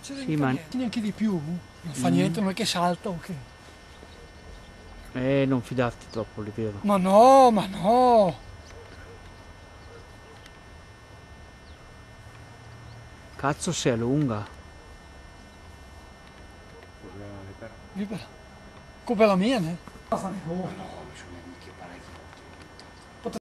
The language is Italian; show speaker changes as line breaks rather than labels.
succede
Sì, ma-
neanche di più. Eh? Non fa
Mm.
niente, non è che salta o che.
Eh, non fidarti troppo, li vedo.
Ma no, ma no!
Cazzo se è lunga.
Libera. Come la mia, né? Oh, no.